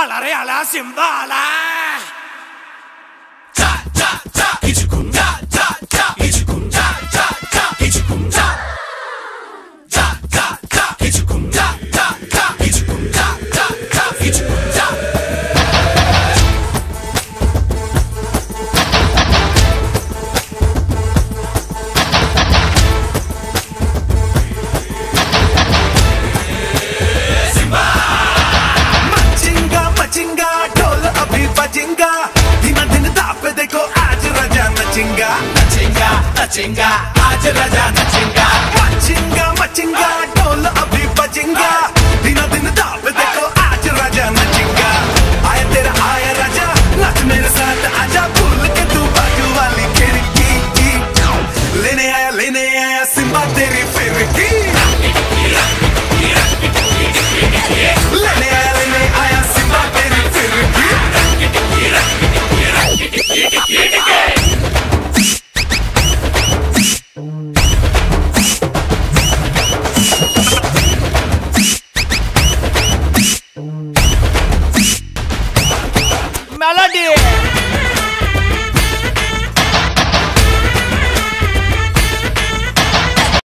alare ala simbala. భీపజింగా దిన దిన దాపెదకో ఆజ్ రజా నచింగా. నచింగా నచింగా ఆజ్ రజా నచింగా. Melody!